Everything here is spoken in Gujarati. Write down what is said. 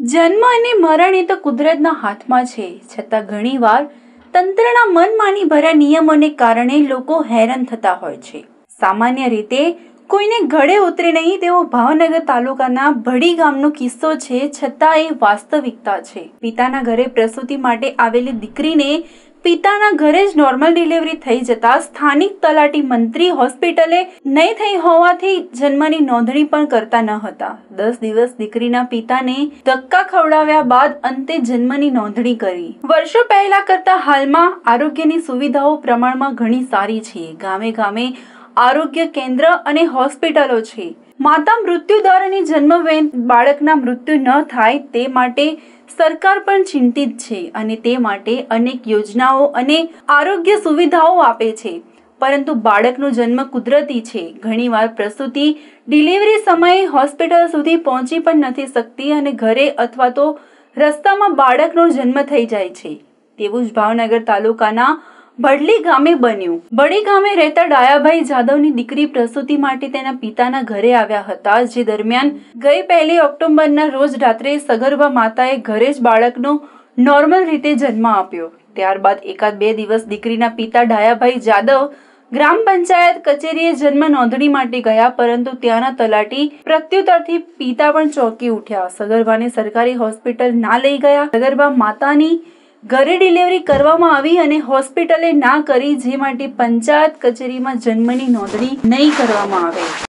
જન્મ અને મરણ એ તો કુદરતના હાથમાં છે. છતાં ઘણીવાર તંત્રના મનમાની ભર્યા નિયમોને કારણે લોકો હેરાન થતા હોય છે. સામાન્ય રીતે કોઈને ગળે ઉતરે નહીં તેવો ભાવનગર તાલુકાના ભડી ગામનો કિસ્સો છે. છતાં એ વાસ્તવિકતા છે. પિતાના ઘરે પ્રસૂતિ માટે આવેલી દીકરીને પિતાના ઘરે જ નોર્મલ ડિલિવરી થઈ જતા સ્થાનિક તલાટી મંત્રી હોસ્પિટલે નહીં થઈ હોવાથી જન્મની નોંધણી પણ કરતા ન હતા. દસ દિવસ દીકરીના પિતાને ધક્કા ખવડાવ્યા બાદ અંતે જન્મની નોંધણી કરી. વર્ષો પહેલા કરતા હાલમાં આરોગ્યની સુવિધાઓ પ્રમાણમાં ઘણી સારી છે. ગામે ગામે આરોગ્ય કેન્દ્ર અને હોસ્પિટલો છે. માતા મૃત્યુ દર અને જન્મવેન બાળકના મૃત્યુ ન થાય તે માટે સરકાર પણ ચિંતિત છે અને તે માટે અનેક યોજનાઓ અને આરોગ્ય સુવિધાઓ આપે છે. પરંતુ બાળકનો જન્મ કુદરતી છે. ઘણીવાર પ્રસૂતિ ડિલિવરી સમયે હોસ્પિટલ સુધી પહોંચી પણ નથી શકતી અને ઘરે અથવા તો રસ્તામાં બાળકનો જન્મ થઈ જાય છે. તેવું જ ભાવનગર તાલુકાના બડલી ગામે બન્યું. બડી ગામે રહેતા ડાયાભાઈ જાદવની દીકરી પ્રસૂતિ માટે તેના પિતાના ઘરે આવ્યા હતા, જે દરમિયાન ગઈ પહેલી ઓક્ટોબરના રોજ રાત્રે સગર્ભા માતાએ ઘરે જ બાળકનો નોર્મલ રીતે જન્મ આપ્યો. ત્યારબાદ એકાદ બે દિવસ દીકરીના પિતા ડાયાભાઈ જાદવ ગ્રામ પંચાયત કચેરીએ જન્મ નોંધણી માટે ગયા, પરંતુ ત્યાંના તલાટી પ્રત્યુત્તરથી પિતા પણ ચોંકી ઉઠ્યા. સગર્ભાને સરકારી હોસ્પિટલ ના લઈ ગયા. સગર્ભા માતાની ઘરે ડિલિવરી કરવામાં આવી અને હોસ્પિટલે ના કરી, જે માટે પંચાયત કચેરીમાં જન્મની નોંધણી નહીં કરવામાં આવે.